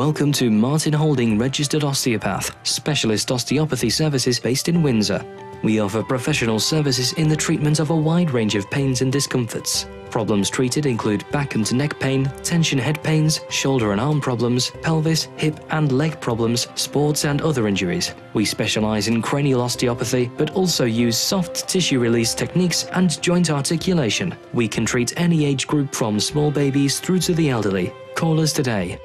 welcome to Martin Holding Registered Osteopath, specialist osteopathy services based in Windsor. We offer professional services in the treatment of a wide range of pains and discomforts. Problems treated include back and neck pain, tension head pains, shoulder and arm problems, pelvis, hip and leg problems, sports and other injuries. We specialize in cranial osteopathy but also use soft tissue release techniques and joint articulation. We can treat any age group from small babies through to the elderly. Call us today